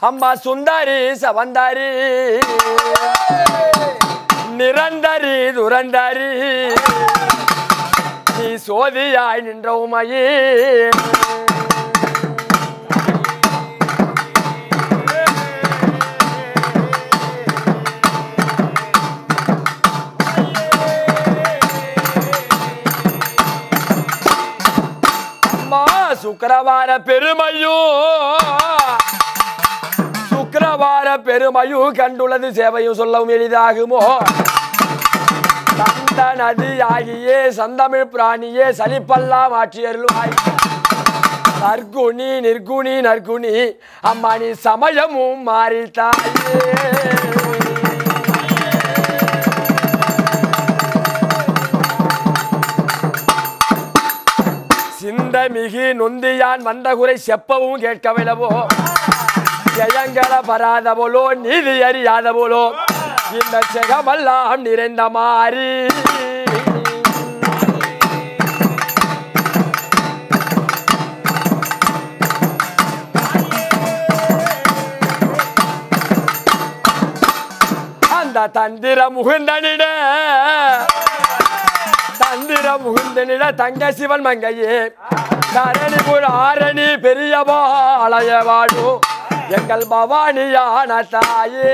அம்மா சுந்தாரி சவந்தாரி. நிரந்தரி துரந்தரி. நீ சோதியாய் நின்ற உமையே. சுக்கரவார பெருமையும் சுக்கிரவார பெருமையும் கண்டுள்ளது சேவையும் சொல்லவும் எளிதாகுமோ? சந்த நதி ஆகியே சந்தமிழ் பிராணியே சலிப்பல்லாம் ஆட்சியருள்வாய் நற்குணி நிற்குணி நற்குணி அம்மா நீ சமயமும் மாறித்தாயே சிந்தமிகு நொந்தியான் வந்த குறை செப்பவும் கேட்கவிடவோ ஜெயங்கர பராத போலோ நிதி அறியாத போலோ இந்த செகமெல்லாம் நிறைந்த மாறி. அந்த தந்திர முகுந்தனிட தந்திர முகுந்தனிட தங்க சிவன் மங்கையே தரணிபுர ஆரணி பெரியவா அலைய வாழும் எங்கள் பவானியான தாயே.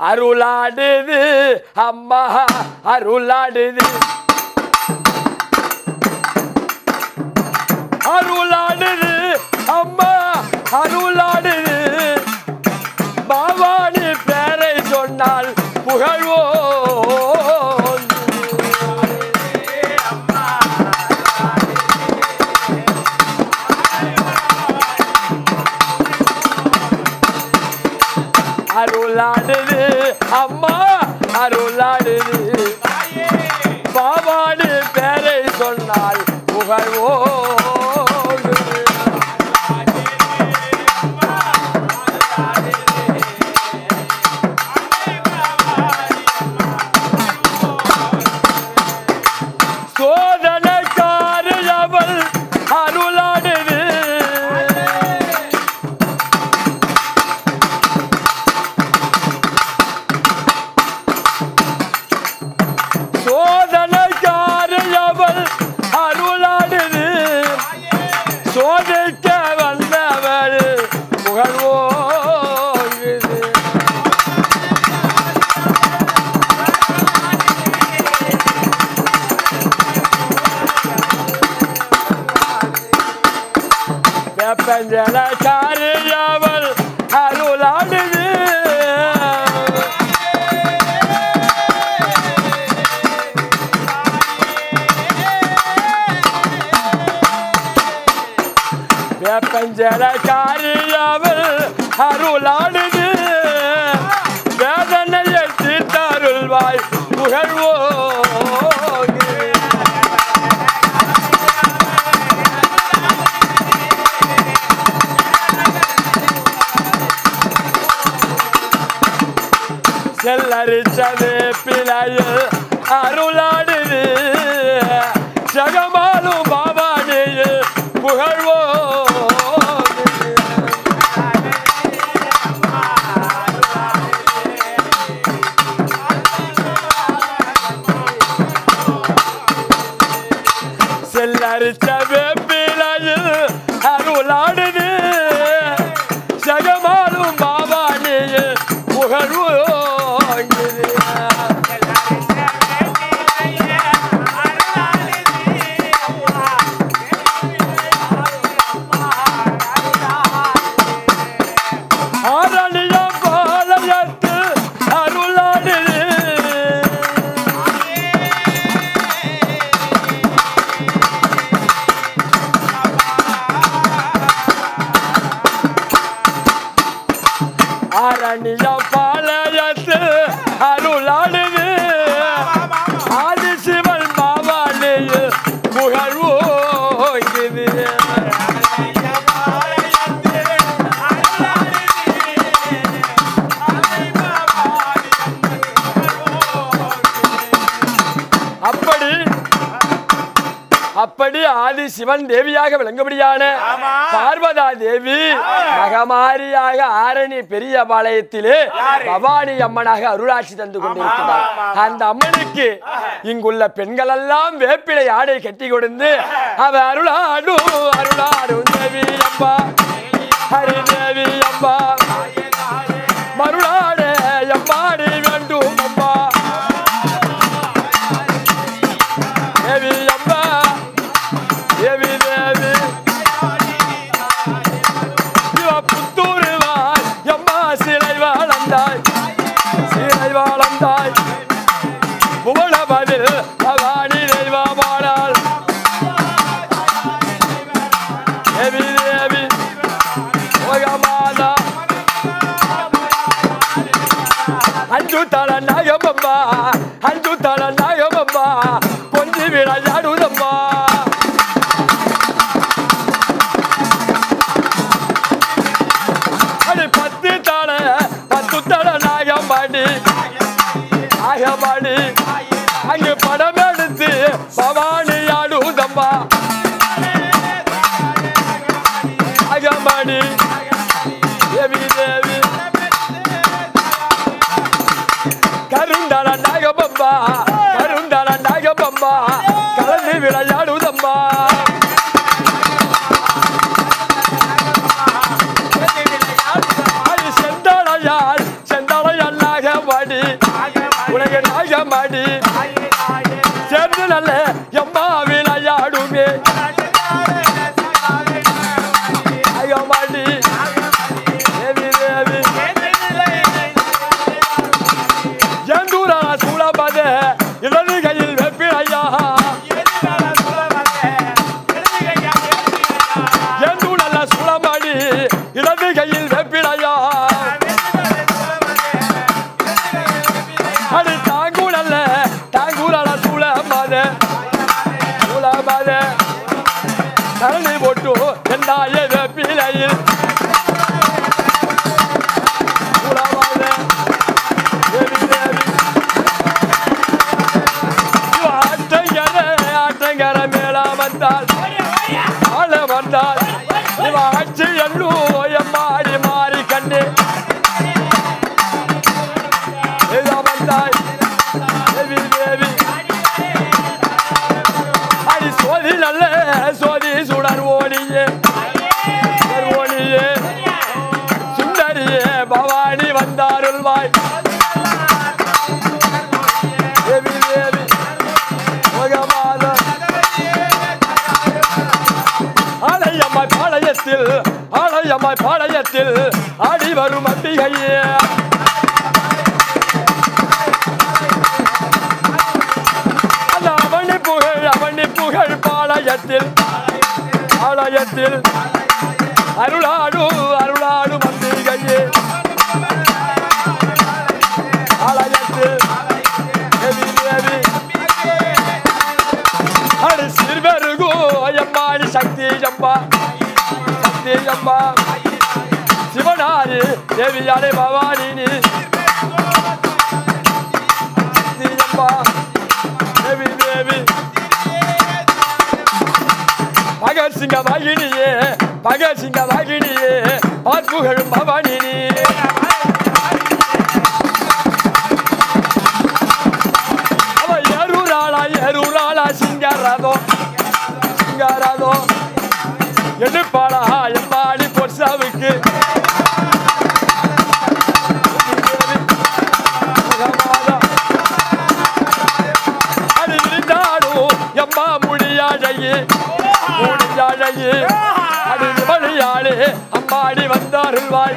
அருளாடுது அம்மா அருளாடுது. அருளாடுது அம்மா அருள் வெப்பஞ்சல காரியவள் அருளாடுது வேப்பஞ்சல காரியவள் அருளாடுது வேதனையை தீர்த்தருள்வாய் புகழ்வோ செல்லரிச்சது பிழையில் அருளாடுது. ஜகமாலும் பாபானியில் புகழ்வோ. செல்லரிச்ச ஆரணிய பாளையத்தில் அருளாடுது ஆதிசிவன் பாவாளியில் புகழ் ஓங்குது அப்படி ஆதி சிவன் தேவியாக விளங்கும்படியான. பார்வதா தேவி மகமாரியாக ஆரணி பெரிய பாளையத்திலே? பவானி அம்மனாக அருளாட்சி தந்து கொண்டிருக்கிறார். அந்த அம்மனுக்கு இங்குள்ள பெண்கள் எல்லாம் வேப்பிலை ஆடை கட்டி கொடுத்து அவ அருளாடும் அருளாடும் தேவி அம்மா ஹரி சிலை வாழ்ந்தாய் புவனபதில் பவானி தெய்வமானாள் தேவி தேவி மகமாதா அஞ்சு தல நாயமம்மா நாகபம்பா கருந்தல கலந்து விளையாடுதம்மா. செந்தளையால் செந்தளையால் நாகமாடி உலக ஆலயம்மாய் பாளையத்தில் ஆலயம்மாய் பாளையத்தில் ஆடி வரும் அம்பிகையே. அவனி புகழ் அவனி புகழ் பாளையத்தில் பாளையத்தில். அருளாடு அருளாடு அம்பிகையே. சக்தி ஜம்பா சிவனாரு தேவியாரே பவானி நீ தேவி தேவி. பகத்சிங்க வாகினியே பகத்சிங்க வாகினியே பார்ப்புகழும் பவானி நீ அவ எருராளா எருராளா சிங்காராதோ சிங்காராதோ எடுப்பாளா எம்மாடி பொற்சாவுக்கு அது விரிந்தாடும் எம்மா முடியாழையே முடியாழையே. அது வழியாளே அம்மாடி வந்தாருள்வாய்.